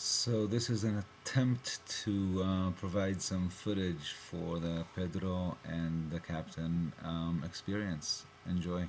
So this is an attempt to uh, provide some footage for the Pedro and the Captain um, experience. Enjoy.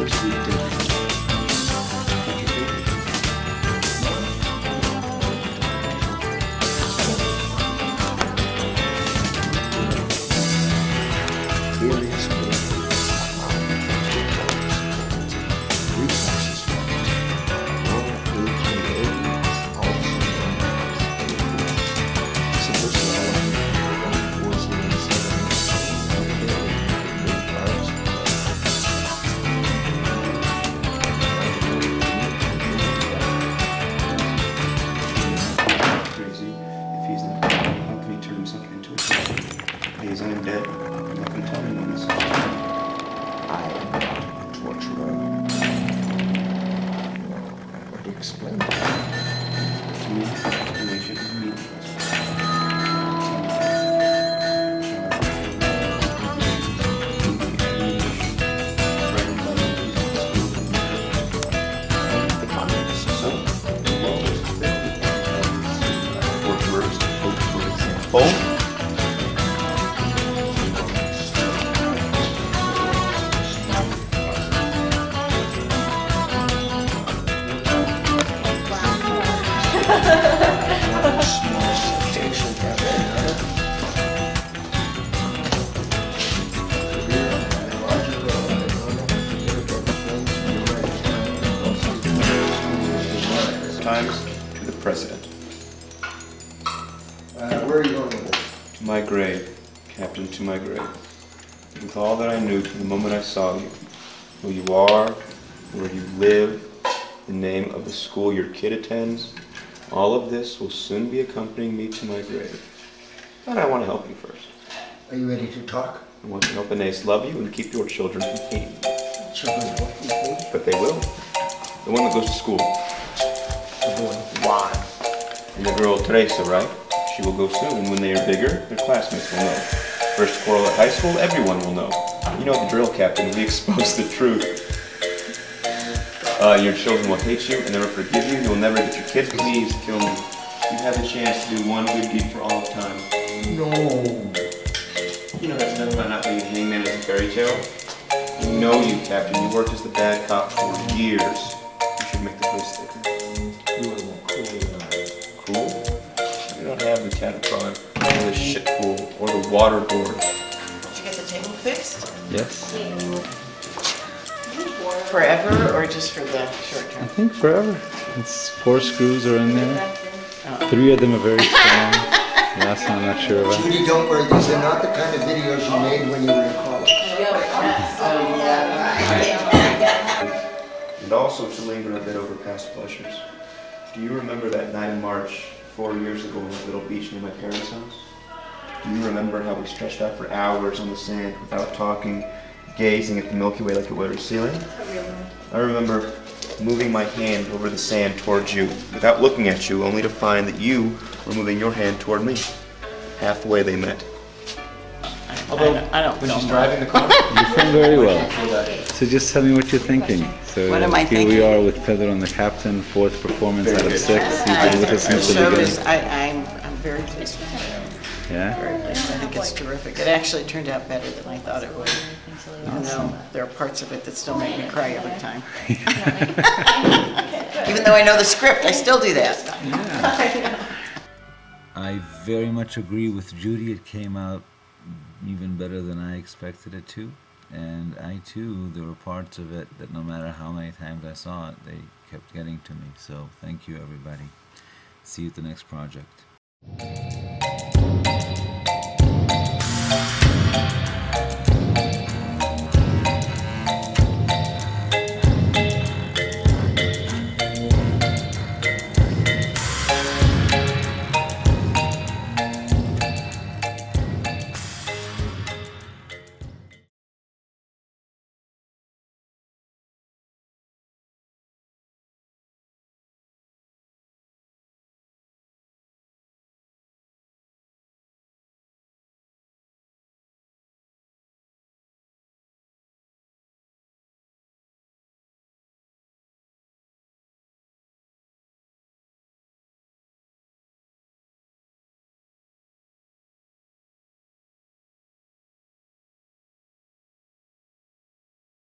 Left are himself into torturer? He's I'm dead. I'm not gonna tell anyone this. I am not a torturer. What do you explain that? To me, example. Times to the president. My grave, Captain, to my grave. With all that I knew from the moment I saw you, who you are, where you live, the name of the school your kid attends, all of this will soon be accompanying me to my grave. But I want to help you first. Are you ready to talk? I want to help Anais love you and keep your children from hating you. Children, what? But they will. The one that goes to school. The boy. Why? And the girl Teresa, right? She will go soon, and when they are bigger, their classmates will know. First quarrel at high school, everyone will know. You know the drill, Captain. We expose the truth. Uh, your children will hate you and never forgive you. You'll never get your kids. Please kill me. You have a chance to do one good deed for all of time. No. You know that's enough about not being a hangman as a fairy tale. You know you, Captain. You worked as the bad cop for years. The caterpillar, or the shit pool, or the water board. Did you get the table fixed? Yes. Forever or just for the short term? I think forever. It's four screws are in there. Oh. Three of them are very strong. The last one I'm not sure about. Judy, don't worry. These are not the kind of videos you made when you were in college. and also to linger a bit over past pleasures. Do you remember that night in March, four years ago, on that little beach near my parents' house? Do you remember how we stretched out for hours on the sand without talking, gazing at the Milky Way like it were a ceiling? I remember moving my hand over the sand towards you, without looking at you, only to find that you were moving your hand toward me. Halfway they met. Although, I don't When know. she's driving the car, You film very well. So just tell me what you're thinking. So What am I here we are with Pedro and the captain, fourth performance Very out of good. six. He's been with us The since the show is, beginning. I, I'm, I'm very pleased with it. Yeah. Very pleased. I think it's terrific. It actually turned out better than I thought it would. Even though there are parts of it that still make me cry every time. Even though I know the script, I still do that. Yeah. I very much agree with Judy. It came out even better than I expected it to. And I too, there were parts of it that no matter how many times I saw it, they kept getting to me. So thank you, everybody. See you at the next project.